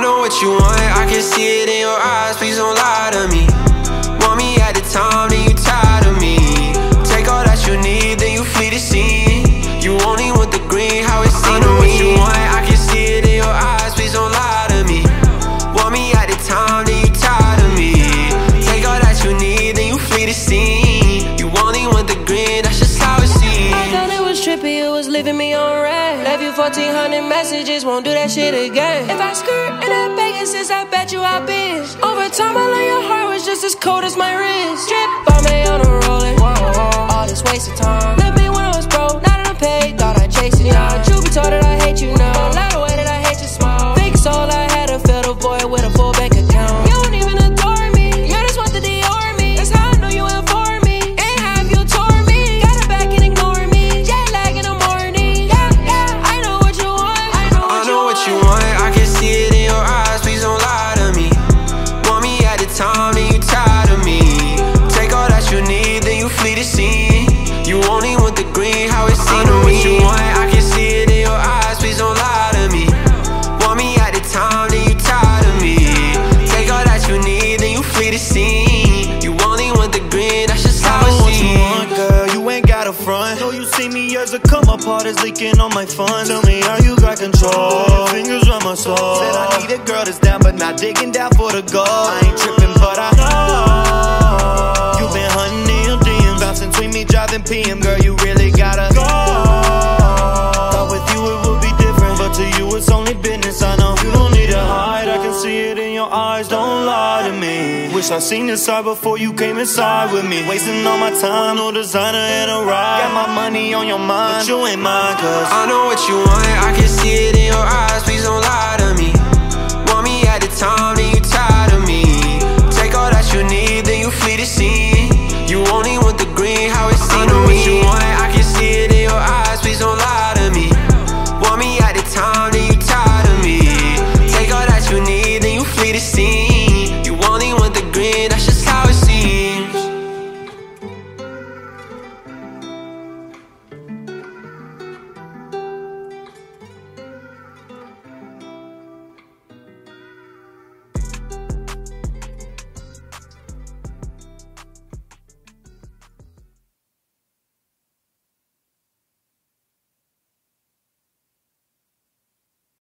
know what you want, I can see it in your eyes, please don't lie to me. Want me at the time, then you tired of me. Take all that you need, then you flee the scene. You only want the green, how it seems to me. I know what you want, I can see it in your eyes, please don't lie to me. Want me at the time, then you 1400 messages, won't do that shit again. If I skirt in that Pegasus, I bet you I bitch. Over time, I learned your heart was just as cold as my wrist. Drip on me on a rolling. All this wasted time. Heart is leaking on my funds. Tell me how you got control. Fingers on my soul. Said I need a girl that's down, but not digging down for the gold. I ain't tripping, but I know you've been hunting in DMs, bouncing between me, driving PM. Girl, you really gotta go. Thought with you it would be different, but to you it's only business. I know Wish I seen this side before you came inside with me. Wasting all my time, no designer and a ride. Got my money on your mind, but you ain't mine, cause I know what you want, I can see it in your eyes, please don't lie to me. Want me at the time, then you tired of me. Take all that you need, then you flee the scene. You only want the green, how it seems to me. I know what you want, I can see it in your eyes, please don't lie to me. Want me at the time, then you tired of me. Take all that you need, then you flee the scene.